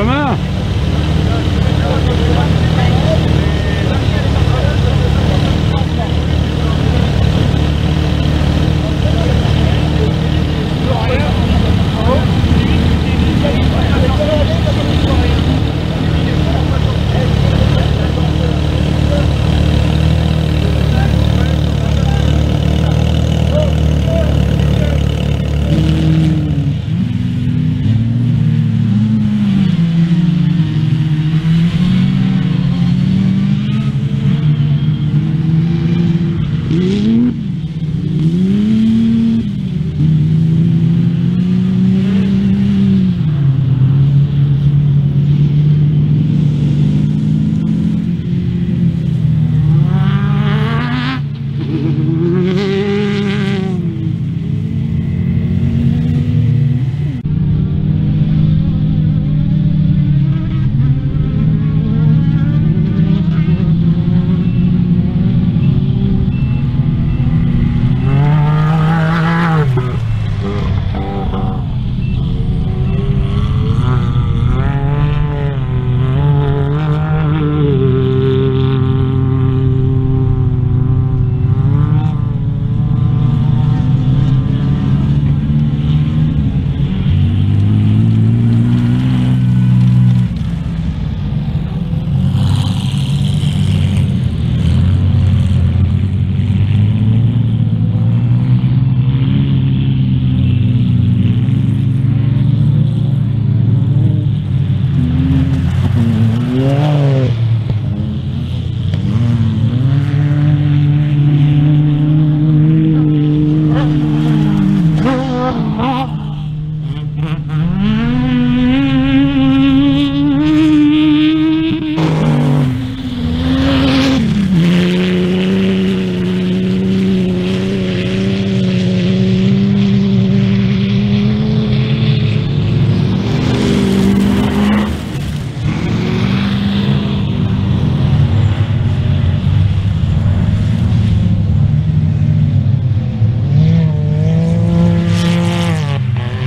Benjamin